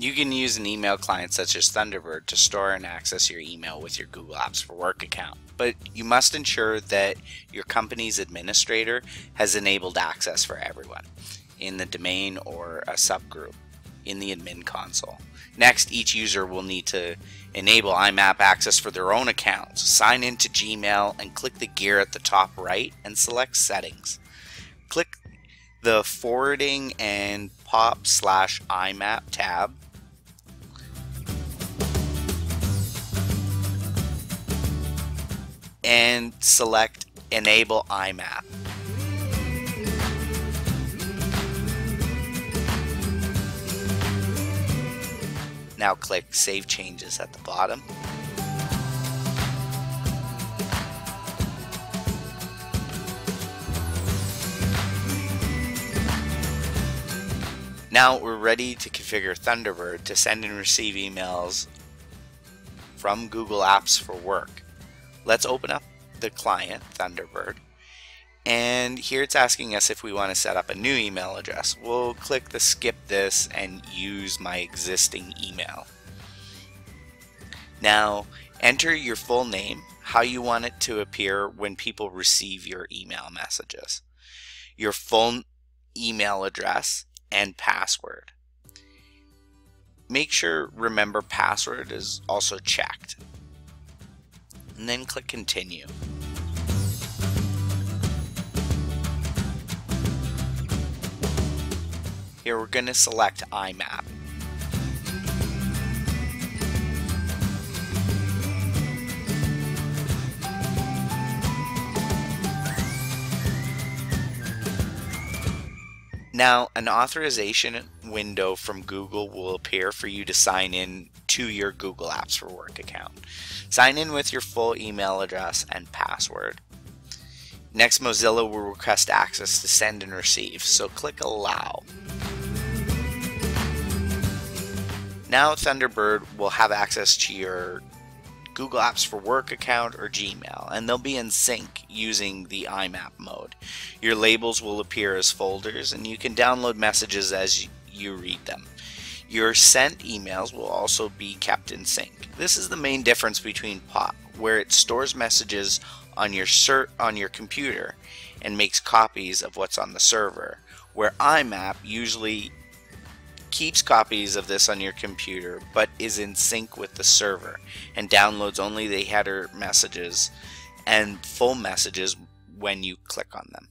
You can use an email client such as Thunderbird to store and access your email with your Google Apps for Work account, but you must ensure that your company's administrator has enabled access for everyone in the domain or a subgroup in the admin console. Next, each user will need to enable IMAP access for their own accounts, sign into Gmail, and click the gear at the top right and select Settings. Click the Forwarding and POP slash IMAP tab and select Enable IMAP. Now click Save Changes at the bottom. Now we're ready to configure Thunderbird to send and receive emails from Google Apps for Work. Let's open up the client, Thunderbird, and here it's asking us if we want to set up a new email address. We'll click the skip this and use my existing email. Now enter your full name, how you want it to appear when people receive your email messages, your full email address, and password. Make sure remember password is also checked. And then click continue. Here we're going to select IMAP. Now, an authorization window from Google will appear for you to sign in to your Google Apps for Work account. Sign in with your full email address and password. Next, Mozilla will request access to send and receive, so click Allow. Now Thunderbird will have access to your Google Apps for Work account or Gmail, and they'll be in sync using the IMAP mode. Your labels will appear as folders, and you can download messages as you read them. Your sent emails will also be kept in sync. This is the main difference between POP, where it stores messages on your cert on your computer and makes copies of what's on the server, where IMAP usually keeps copies of this on your computer but is in sync with the server and downloads only the header messages and full messages when you click on them.